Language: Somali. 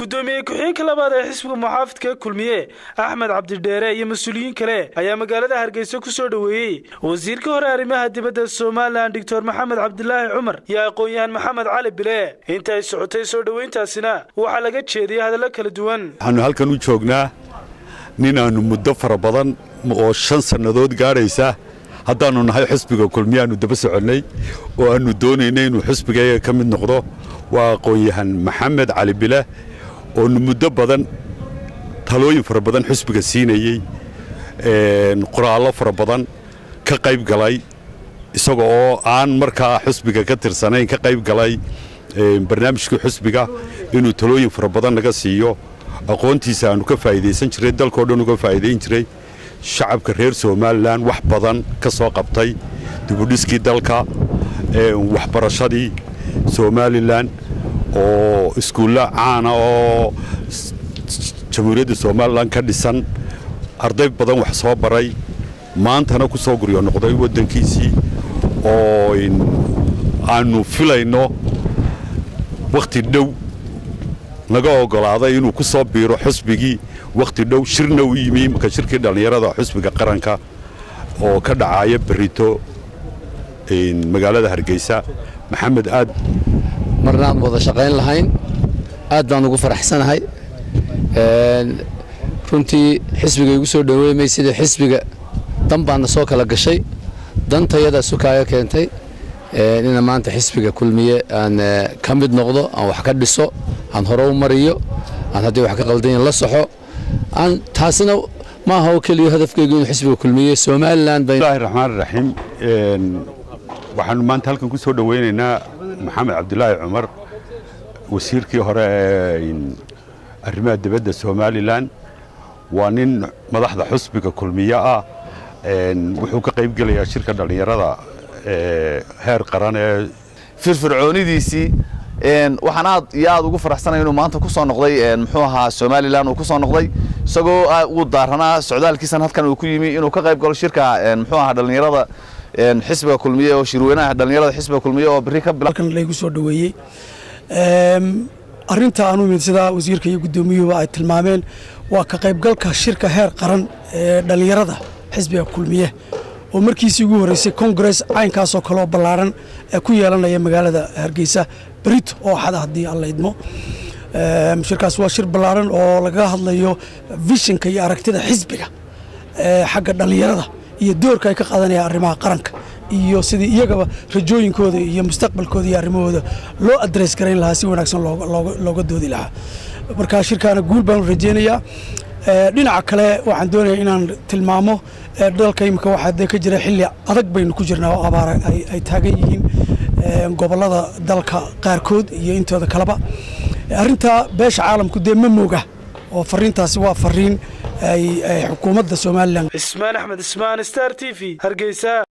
gudoomiye ku-xigeenka labaad ee xisbiga muxaafidka kulmiye axmed cabdidheere iyo mas'uuliyiin kale ayaa magaalada hargeysa ku soo dhoweeyey. Wasiirka hore arrimaha dibadda somalilan doctor maxamed cabdilaahi cumar iyo aqoon-yahan maxamed cali bile inta ay socotay soo dhoweyntaasina waxaa laga jeediyey hadallo kala duwan. Waxaanu halkan u joognaa nin aanu muddo fara badan oo shan sannadood gaadhaysa haddaannu nahay xisbiga kulmiye aanu daba soconnay oo aannu doonaynay inuu xisbigayaga ka mid noqdo waa aqoon-yahan maxamed cali bile oonu muddo badan talooyin fara badan xisbiga siinayey qoraallo fara badan ka qayb galay isaga oo aan markaa xisbiga ka tirsanayn ka qayb galay barnaamijkii xisbiga inuu talooyin fara badan naga siiyo. Aqoontiisa aanu ka faa'iidaysan jiray dalkao dhan uga faa'iidayn jiray shacabka reer somalilan wax badan ka soo qabtay dibudhiskii dalka waxbarashadii somalilan oo iskuulla caana oo jamhuuriyadda somalilan ka dhisan arday badan wax soo baray. Maantana ku soo guryo noqday waddankiisii oo aanu filayno wakhti dhow. Naga oggolaaday inuu ku soo biiro xusbigii wakhti dhow shirna u yimi imika shirkii dhallinyarada xusbiga qaranka oo ka dhacaya berito magaalada hargeysa. Maxamed aad marnaan wada shaqayn lahayn. Aad baan ugu faraxsanahay. Runtii xisbiga igu soo dhoweymay sida xisbiga dan baana soo kala gashay. Dantayada sukaayo keentay. Ina maanta xisbiga kulmiye aan ka mid noqdo aan wax ka dhiso aan hore u mariyo aan haddii wax ka qaldanyin la soxo. Aan taasina ma aha oo keliya hadafkaygu inuu xisbiga kulmiye somalilan bismillahi raxmaan raxiim waxaanu maanta halkan ku soo dhoweynaynaa maxamed cabdilaahi cumar wasiirkii hore ee arrimaha dibadda somalilan waa nin madaxda xusbiga kulmiye ah wuxuu ka qayb gelayaa shirka dhallinyarada heer qaran ee firfircoonidiisii. Waxaan aad iyo aad ugu faraxsanaya inuu maanta ku soo noqday muxuu ahaa somalilan uu ku soo noqday. Isagoo uu daaranaa socdaalkiisan halkan uu ku yimi inuu ka qayb galo shirka muxuu ahaa dhallinyarada xisbiga kulmiye oo shirweynaha dhallinyarada xisbiga kulmiye oo berri ka halkan laygu soo dhoweeyey arrinta aanu imid sidaa wasiirka iyo guddoomiyuhuba ay tilmaameen waa ka qaybgalka shirka heer qaran ee dhallinyarada xisbiga kulmiye. Oo markiisii ugu horreysay kongress caynkaasoo kaleoo ballaaran ee ku yeelanaya magaalada hargeysa berito oo axada haddii aan la idmo. Shirkaas waa shir ballaaran oo laga hadlayo vishinka iyo aragtida xisbiga xagga dhallinyarada iyo doorka ay ka qaadanayaan arrimaha qaranka iyo sidii iyagaba rajooyinkooda iyo mustaqbalkooda iyo arrimahooda loo adress garayn lahaa si wanaagsan looga doodi lahaa. Marka shirkaana guul baanu rajeynayaa dhinaca kale waxaan doonaya inaan tilmaamo dalka imika waxaa dee ka jira xilli adag baynu ku jirnaa oo abaara ay taagan yihiin gobollada dalka qaarkood iyo intooda kaleba. Arrintaa beesha caalamku dee ma mooga oo fariintaasi waa fariin ay xukuumadda somalilan. Cismaan axmed ismaan star t v. Hargeysa